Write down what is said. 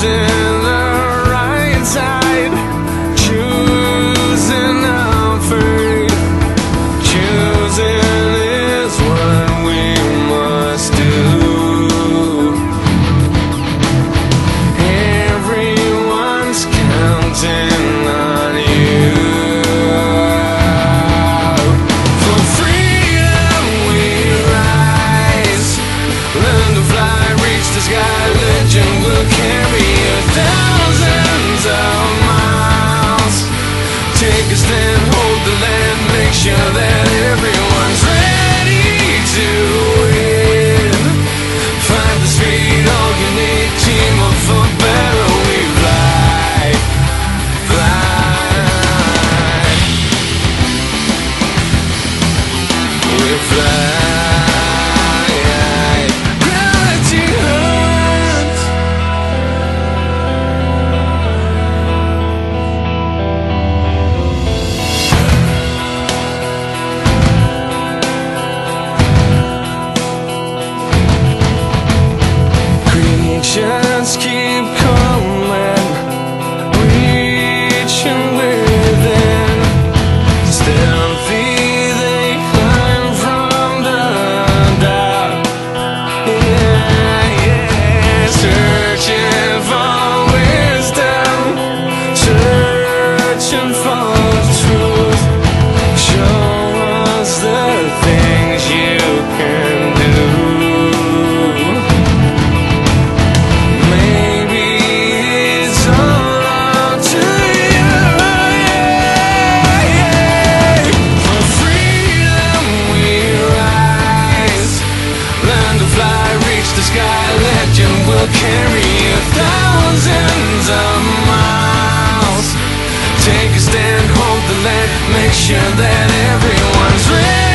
doesn't the land, make sure that everyone's ready.